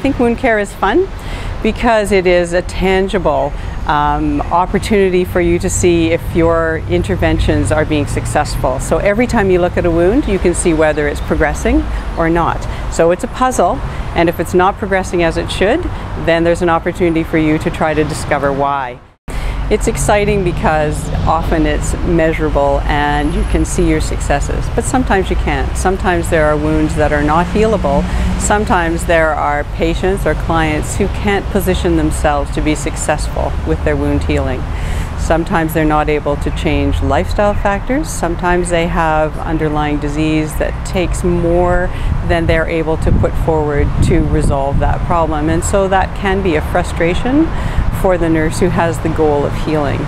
think wound care is fun because it is a tangible um, opportunity for you to see if your interventions are being successful. So every time you look at a wound, you can see whether it's progressing or not. So it's a puzzle, and if it's not progressing as it should, then there's an opportunity for you to try to discover why. It's exciting because often it's measurable and you can see your successes, but sometimes you can't. Sometimes there are wounds that are not healable. Sometimes there are patients or clients who can't position themselves to be successful with their wound healing. Sometimes they're not able to change lifestyle factors. Sometimes they have underlying disease that takes more than they're able to put forward to resolve that problem. And so that can be a frustration for the nurse who has the goal of healing.